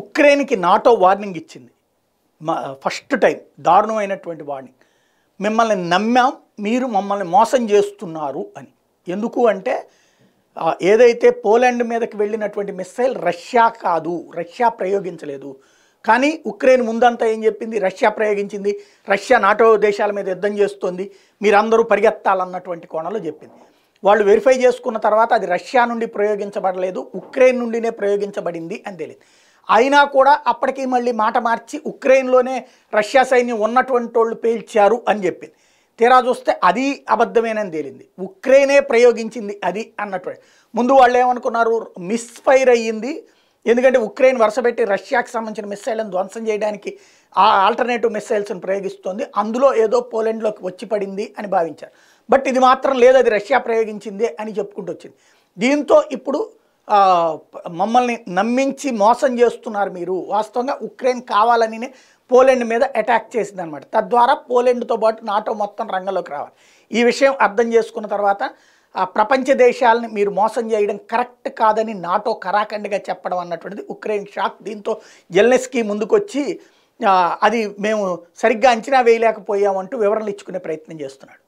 ఉక్రెయిన్కి NATO warning ఇచ్చింది. మా first time దారుణమైనటువంటి వార్నింగ్. మిమ్మల్ని నమ్మాం మీరు మమ్మల్ని మోసం చేస్తున్నారు అని. ఎందుకు అంటే ఏదైతే పోలాండ్ మీదకి వెళ్ళినటువంటి మిస్సైల్ రష్యా కాదు రష్యా ప్రయోగించలేదు. కానీ ఉక్రెయిన్ ముందంతా ఏం చెప్పింది? రష్యా ప్రయోగించింది. రష్యా నాటో దేశాల మీద యుద్ధం చేస్తోంది. మీరందరూ పరిగెత్తాలన్నటువంటి కోణంలో చెప్పింది. వాళ్ళు వెరిఫై చేసుకున్న తర్వాత అది రష్యా నుండి ప్రయోగించబడలేదు ఉక్రెయిన్ నుండినే ప్రయోగించబడింది అని తెలియదు. అయినా కూడా అప్పటికి మళ్ళీ మాట మార్చి ఉక్రెయిన్లోనే రష్యా సైన్యం ఉన్నటువంటి వాళ్ళు పేల్చారు అని చెప్పింది. తీరా చూస్తే అది అబద్ధమేనని తేలింది. ఉక్రెయినే ప్రయోగించింది అది అన్నట్టు ముందు వాళ్ళు ఏమనుకున్నారు? మిస్ఫైర్ అయ్యింది. ఎందుకంటే ఉక్రెయిన్ వరుసపెట్టి రష్యాకి సంబంధించిన మిస్సైల్ని ధ్వంసం చేయడానికి ఆ ఆల్టర్నేటివ్ మిస్సైల్స్ని ప్రయోగిస్తోంది. అందులో ఏదో పోలాండ్లోకి వచ్చి పడింది అని భావించారు. బట్ ఇది మాత్రం లేదు అది రష్యా ప్రయోగించిందే అని చెప్పుకుంటూ వచ్చింది. దీంతో ఇప్పుడు మమ్మల్ని నమ్మించి మోసం చేస్తున్నారు మీరు. వాస్తవంగా ఉక్రెయిన్ కావాలనినే పోలాండ్ మీద అటాక్ చేసింది అనమాట తద్వారా పోలాండ్తో పాటు నాటో మొత్తం రంగంలోకి రావాలి. ఈ విషయం అర్థం చేసుకున్న తర్వాత ఆ ప్రపంచ దేశాలని మీరు మోసం చేయడం కరెక్ట్ కాదని నాటో కరాఖండిగా చెప్పడం అన్నటువంటిది ఉక్రెయిన్ షాక్. దీంతో జెల్నెస్కి ముందుకొచ్చి అది మేము సరిగ్గా అంచనా వేయలేకపోయామంటూ వివరణలు ఇచ్చుకునే ప్రయత్నం చేస్తున్నాడు.